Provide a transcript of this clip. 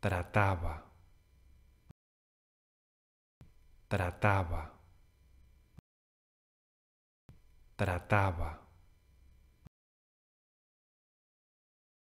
trataba, trataba, trataba.